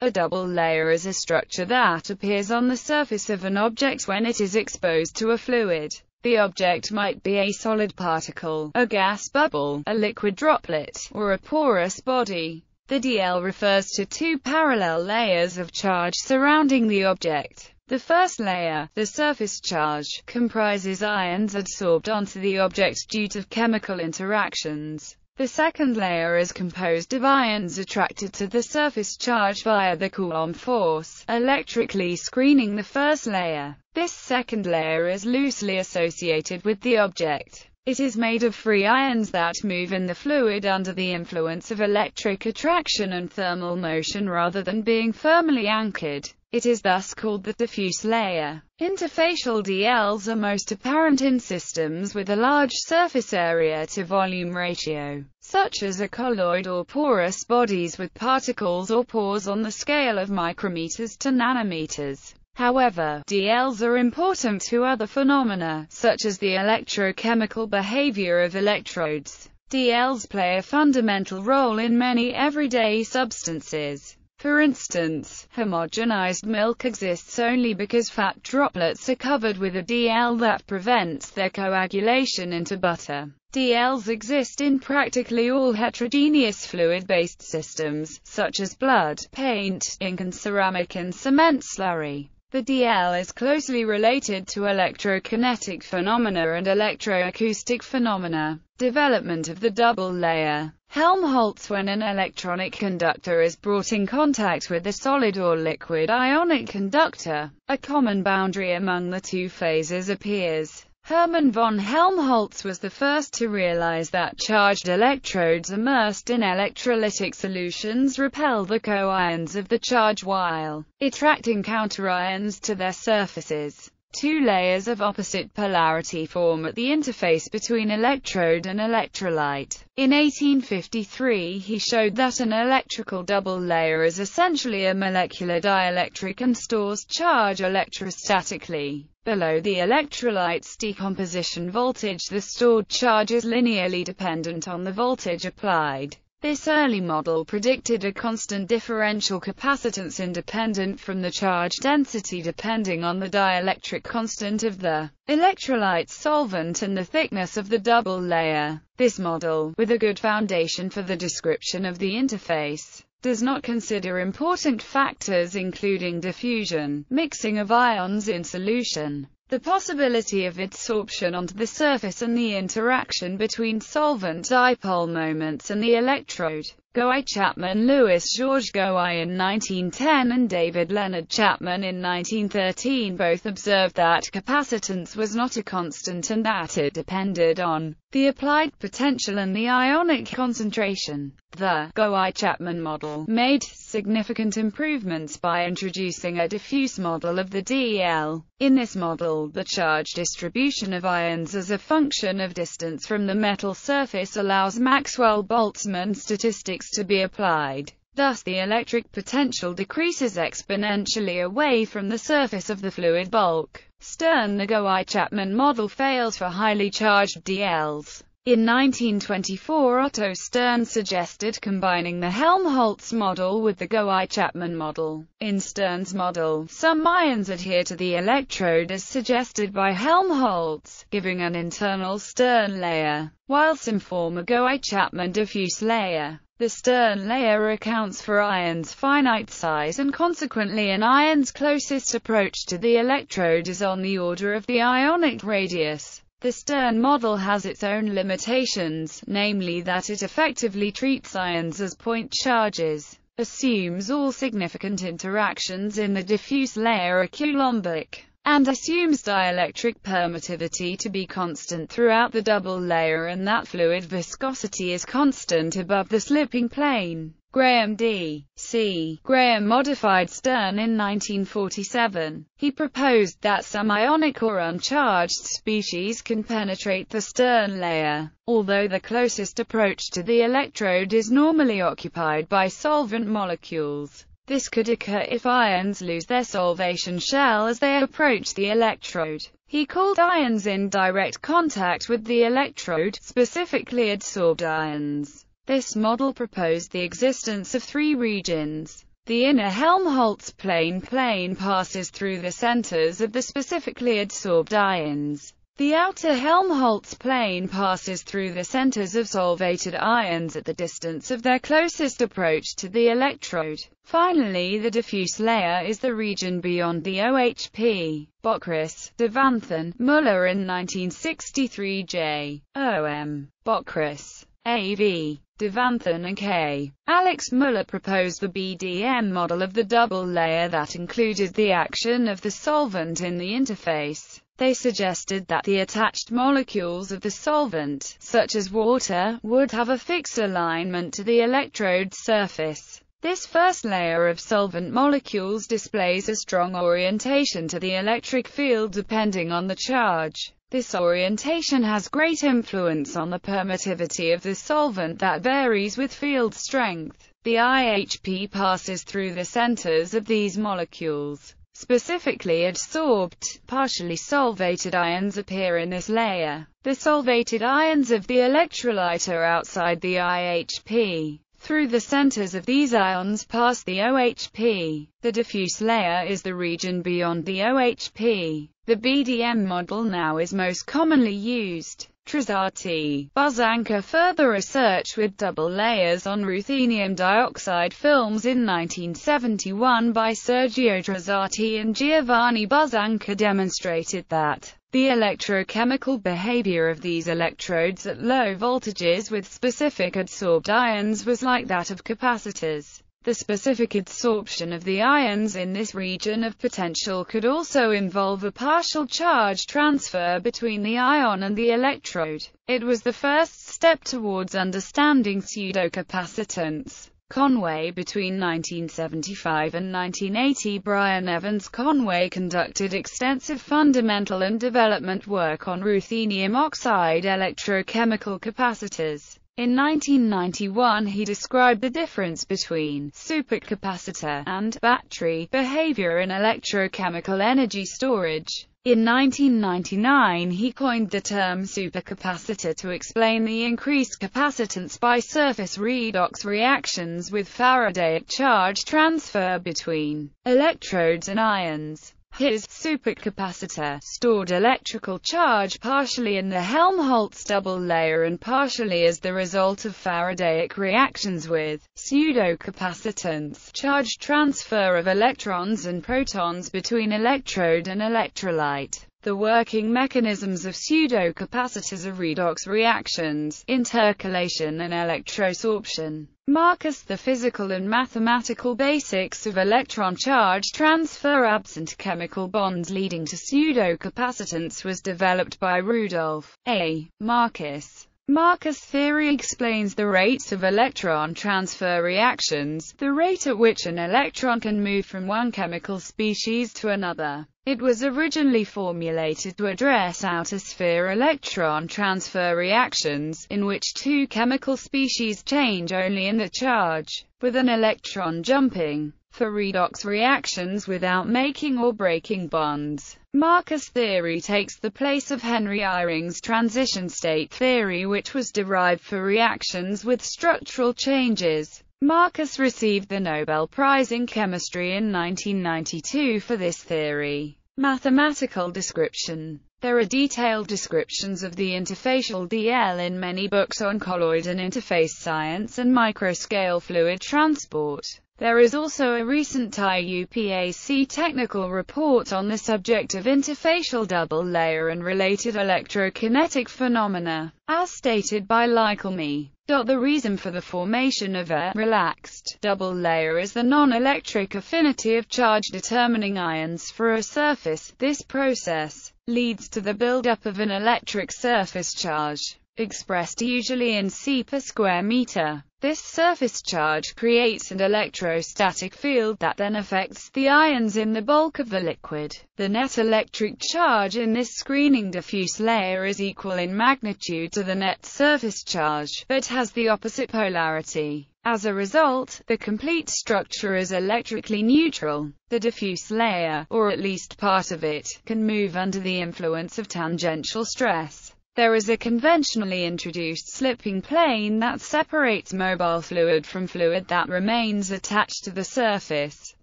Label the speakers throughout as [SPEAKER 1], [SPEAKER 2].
[SPEAKER 1] A double layer is a structure that appears on the surface of an object when it is exposed to a fluid. The object might be a solid particle, a gas bubble, a liquid droplet, or a porous body. The DL refers to two parallel layers of charge surrounding the object. The first layer, the surface charge, comprises ions adsorbed onto the object due to chemical interactions. The second layer is composed of ions attracted to the surface charge via the Coulomb force, electrically screening the first layer. This second layer is loosely associated with the object. It is made of free ions that move in the fluid under the influence of electric attraction and thermal motion rather than being firmly anchored. It is thus called the diffuse layer. Interfacial DLs are most apparent in systems with a large surface area to volume ratio, such as a colloid or porous bodies with particles or pores on the scale of micrometers to nanometers. However, DLs are important to other phenomena, such as the electrochemical behavior of electrodes. DLs play a fundamental role in many everyday substances. For instance, homogenized milk exists only because fat droplets are covered with a DL that prevents their coagulation into butter. DLs exist in practically all heterogeneous fluid-based systems, such as blood, paint, ink and ceramic and cement slurry. The DL is closely related to electrokinetic phenomena and electroacoustic phenomena. Development of the double layer Helmholtz When an electronic conductor is brought in contact with a solid or liquid ionic conductor, a common boundary among the two phases appears. Hermann von Helmholtz was the first to realize that charged electrodes immersed in electrolytic solutions repel the co-ions of the charge while attracting counterions to their surfaces. Two layers of opposite polarity form at the interface between electrode and electrolyte. In 1853 he showed that an electrical double layer is essentially a molecular dielectric and stores charge electrostatically. Below the electrolyte's decomposition voltage the stored charge is linearly dependent on the voltage applied. This early model predicted a constant differential capacitance independent from the charge density depending on the dielectric constant of the electrolyte solvent and the thickness of the double layer. This model, with a good foundation for the description of the interface, does not consider important factors including diffusion, mixing of ions in solution, the possibility of adsorption onto the surface and the interaction between solvent dipole moments and the electrode. Gouy Chapman Louis Georges Gouy in 1910 and David Leonard Chapman in 1913 both observed that capacitance was not a constant and that it depended on the applied potential and the ionic concentration. The Gouy-Chapman model made significant improvements by introducing a diffuse model of the DL. In this model, the charge distribution of ions as a function of distance from the metal surface allows Maxwell-Boltzmann statistics to be applied. Thus the electric potential decreases exponentially away from the surface of the fluid bulk. Stern The Gouy-Chapman model fails for highly charged DLs. In 1924 Otto Stern suggested combining the Helmholtz model with the Gouy-Chapman model. In Stern's model, some ions adhere to the electrode as suggested by Helmholtz, giving an internal Stern layer, while some form a Gouy-Chapman diffuse layer. The Stern layer accounts for ions' finite size and consequently an ion's closest approach to the electrode is on the order of the ionic radius. The Stern model has its own limitations, namely that it effectively treats ions as point charges, assumes all significant interactions in the diffuse layer are coulombic, and assumes dielectric permittivity to be constant throughout the double layer and that fluid viscosity is constant above the slipping plane. Graham D. C. Graham modified Stern in 1947. He proposed that some ionic or uncharged species can penetrate the Stern layer, although the closest approach to the electrode is normally occupied by solvent molecules. This could occur if ions lose their solvation shell as they approach the electrode. He called ions in direct contact with the electrode, specifically adsorbed ions. This model proposed the existence of three regions. The inner Helmholtz plane plane passes through the centers of the specifically adsorbed ions. The outer Helmholtz plane passes through the centers of solvated ions at the distance of their closest approach to the electrode. Finally the diffuse layer is the region beyond the OHP. Bockris, Devanathan, Muller in 1963 J. O. M. Bockris. A.V. Devanathan and K. Alex Muller proposed the BDM model of the double layer that included the action of the solvent in the interface. They suggested that the attached molecules of the solvent, such as water, would have a fixed alignment to the electrode surface. This first layer of solvent molecules displays a strong orientation to the electric field depending on the charge. This orientation has great influence on the permittivity of the solvent that varies with field strength. The IHP passes through the centers of these molecules. Specifically adsorbed, partially solvated ions appear in this layer. The solvated ions of the electrolyte are outside the IHP. Through the centers of these ions pass the OHP. The diffuse layer is the region beyond the OHP. The BDM model now is most commonly used. Trasatti, Buzzanca further research with double layers on ruthenium dioxide films in 1971 by Sergio Trasatti and Giovanni Buzzanca demonstrated that the electrochemical behavior of these electrodes at low voltages with specific adsorbed ions was like that of capacitors. The specific adsorption of the ions in this region of potential could also involve a partial charge transfer between the ion and the electrode. It was the first step towards understanding pseudocapacitance. Conway Between 1975 and 1980 Brian Evans Conway conducted extensive fundamental and development work on ruthenium oxide electrochemical capacitors. In 1991 he described the difference between supercapacitor and battery behavior in electrochemical energy storage. In 1999 he coined the term supercapacitor to explain the increased capacitance by surface redox reactions with Faradaic charge transfer between electrodes and ions. His supercapacitor stored electrical charge partially in the Helmholtz double layer and partially as the result of Faradaic reactions with pseudocapacitance, charge transfer of electrons and protons between electrode and electrolyte. The working mechanisms of pseudocapacitors are redox reactions, intercalation and electrosorption. Marcus The physical and mathematical basics of electron charge transfer absent chemical bonds leading to pseudocapacitance was developed by Rudolf A. Marcus. Marcus theory explains the rates of electron transfer reactions, the rate at which an electron can move from one chemical species to another. It was originally formulated to address outer sphere electron transfer reactions, in which two chemical species change only in the charge, with an electron jumping, for redox reactions without making or breaking bonds. Marcus theory takes the place of Henry Eyring's transition state theory which was derived for reactions with structural changes. Marcus received the Nobel Prize in Chemistry in 1992 for this theory. Mathematical description There are detailed descriptions of the interfacial DL in many books on colloid and interface science and microscale fluid transport. There is also a recent IUPAC technical report on the subject of interfacial double layer and related electrokinetic phenomena, as stated by Lyklema. The reason for the formation of a relaxed double layer is the non-electric affinity of charge-determining ions for a surface. This process leads to the buildup of an electric surface charge expressed usually in C per square meter. This surface charge creates an electrostatic field that then affects the ions in the bulk of the liquid. The net electric charge in this screening diffuse layer is equal in magnitude to the net surface charge, but has the opposite polarity. As a result, the complete structure is electrically neutral. The diffuse layer, or at least part of it, can move under the influence of tangential stress. There is a conventionally introduced slipping plane that separates mobile fluid from fluid that remains attached to the surface.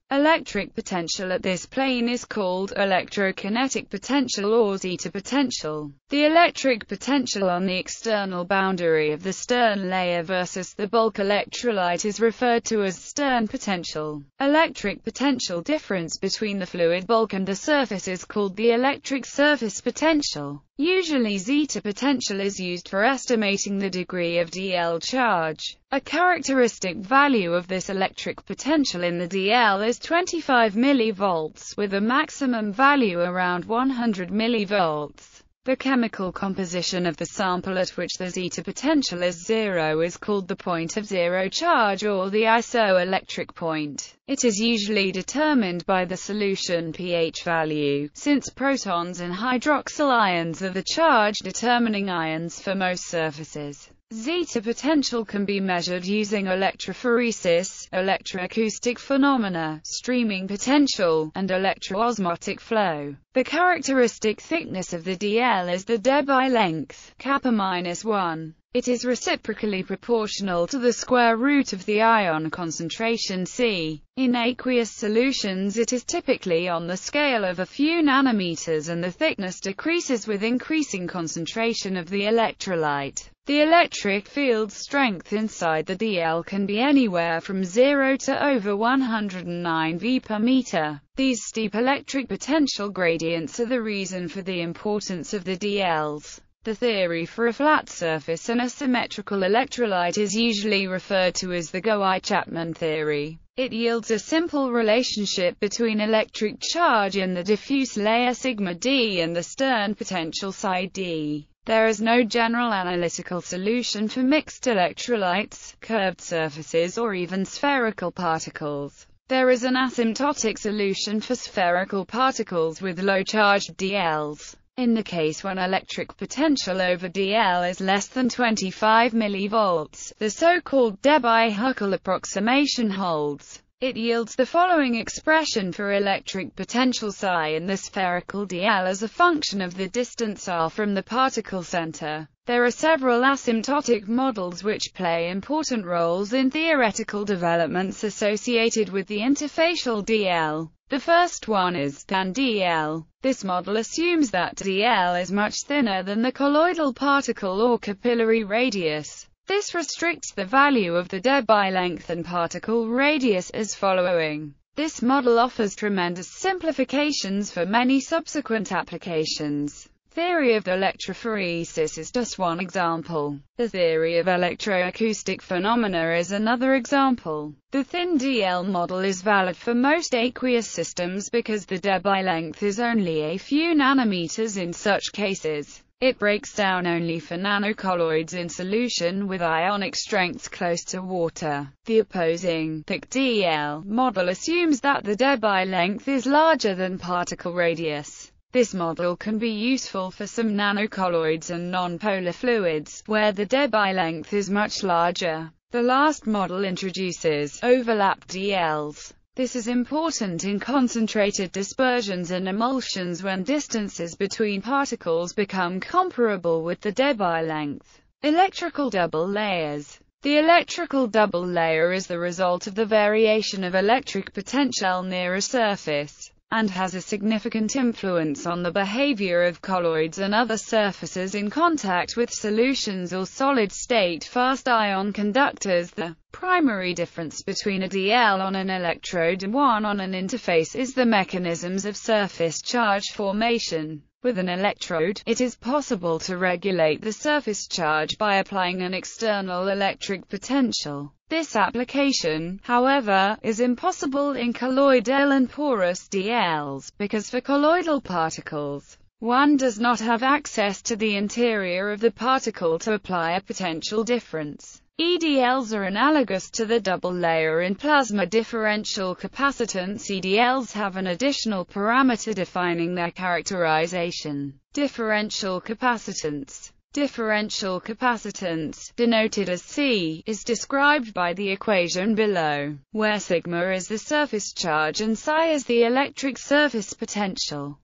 [SPEAKER 1] Electric potential at this plane is called electrokinetic potential or zeta potential. The electric potential on the external boundary of the stern layer versus the bulk electrolyte is referred to as stern potential. Electric potential difference between the fluid bulk and the surface is called the electric surface potential. Usually zeta potential is used for estimating the degree of dl charge. A characteristic value of this electric potential in the dl is 25 mV, with a maximum value around 100 mV. The chemical composition of the sample at which the zeta potential is zero is called the point of zero charge or the isoelectric point. It is usually determined by the solution pH value, since protons and hydroxyl ions are the charge-determining ions for most surfaces. Zeta potential can be measured using electrophoresis, electroacoustic phenomena, streaming potential, and electroosmotic flow. The characteristic thickness of the DL is the Debye length, kappa minus 1. It is reciprocally proportional to the square root of the ion concentration C. In aqueous solutions it is typically on the scale of a few nanometers and the thickness decreases with increasing concentration of the electrolyte. The electric field strength inside the DL can be anywhere from 0 to over 109 V per meter. These steep electric potential gradients are the reason for the importance of the DLs. The theory for a flat surface and a symmetrical electrolyte is usually referred to as the Gouy-Chapman theory. It yields a simple relationship between electric charge in the diffuse layer sigma d and the stern potential psi d. There is no general analytical solution for mixed electrolytes, curved surfaces or even spherical particles. There is an asymptotic solution for spherical particles with low-charged DLs. In the case when electric potential over dl is less than 25 mV, the so-called Debye-Huckel approximation holds. It yields the following expression for electric potential psi in the spherical dl as a function of the distance r from the particle center. There are several asymptotic models which play important roles in theoretical developments associated with the interfacial dl. The first one is than dl. This model assumes that dl is much thinner than the colloidal particle or capillary radius. This restricts the value of the Debye length and particle radius as following. This model offers tremendous simplifications for many subsequent applications. Theory of electrophoresis is just one example. The theory of electroacoustic phenomena is another example. The thin DL model is valid for most aqueous systems because the Debye length is only a few nanometers in such cases. It breaks down only for nanocolloids in solution with ionic strengths close to water. The opposing, thick DL, model assumes that the Debye length is larger than particle radius. This model can be useful for some nanocolloids and nonpolar fluids, where the Debye length is much larger. The last model introduces overlapped DLs. This is important in concentrated dispersions and emulsions when distances between particles become comparable with the Debye length. Electrical double layers the electrical double layer is the result of the variation of electric potential near a surface and has a significant influence on the behavior of colloids and other surfaces in contact with solutions or solid-state fast ion conductors. The primary difference between a DL on an electrode and one on an interface is the mechanisms of surface charge formation. With an electrode, it is possible to regulate the surface charge by applying an external electric potential. This application, however, is impossible in colloidal and porous DLs, because for colloidal particles, one does not have access to the interior of the particle to apply a potential difference. EDLs are analogous to the double layer in plasma differential capacitance. EDLs have an additional parameter defining their characterization. Differential capacitance Differential capacitance, denoted as C, is described by the equation below, where sigma is the surface charge and psi is the electric surface potential.